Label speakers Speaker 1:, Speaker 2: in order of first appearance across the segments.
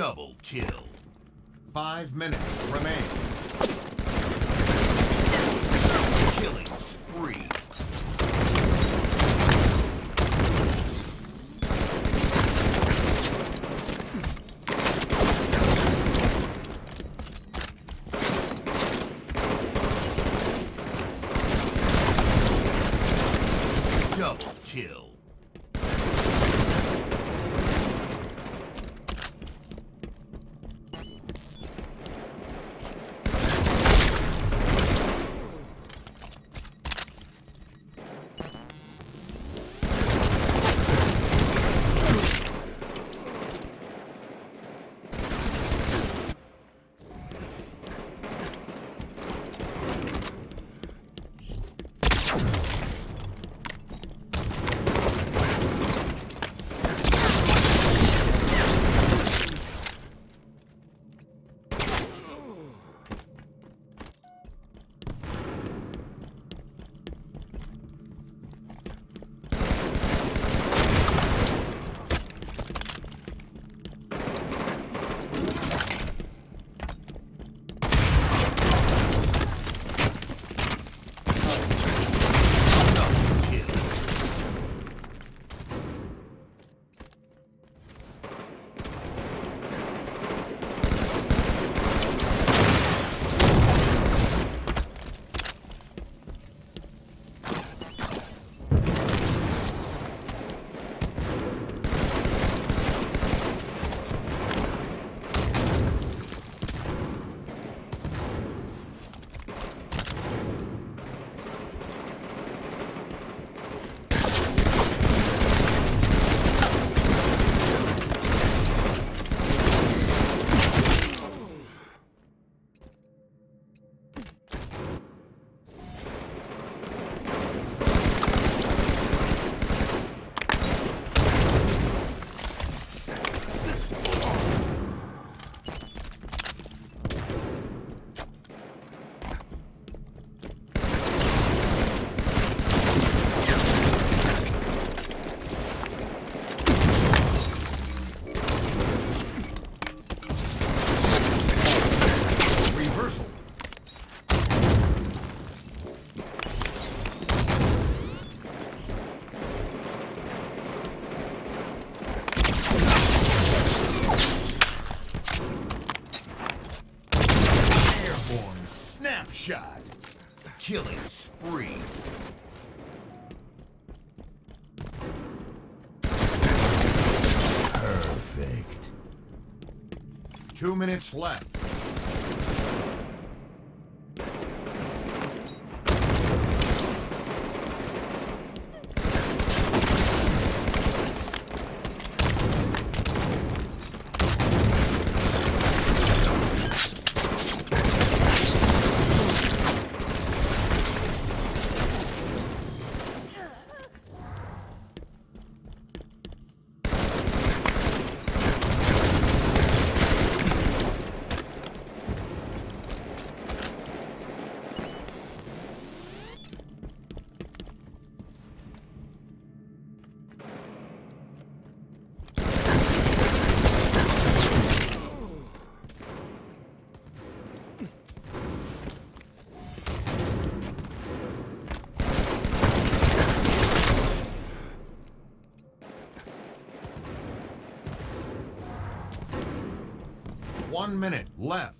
Speaker 1: Double kill. Five minutes remain. Killing spree. Killing spree.
Speaker 2: Perfect.
Speaker 1: Two minutes left. One minute left.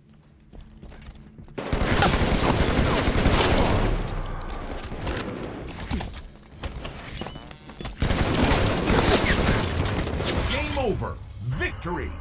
Speaker 1: Victory.